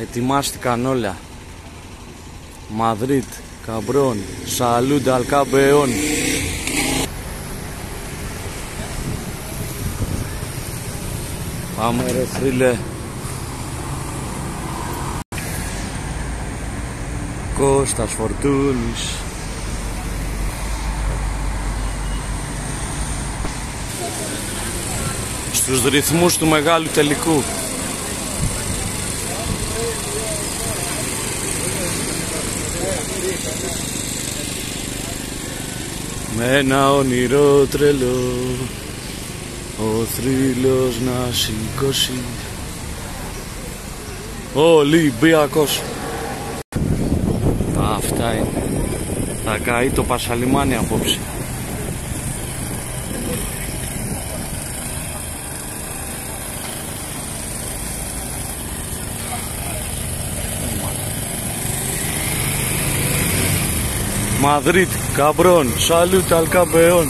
Ετοιμάστηκαν όλα. Μαδρίτ, Καμπρόν, Σαλούντ, Αλκάμπεόν. Πάμε ρε φίλε. Κώστας Φορτούνης. Στους ρυθμούς του μεγάλου τελικού. Με ένα όνειρο τρελό ο θρύλος να σηκώσει. Ο Ολυμπιακός. Αυτά είναι. Θα καεί το Πασαλιμάνι απόψε Μαδρίτη, καμπρόν, σαλίτσα καμπαιών.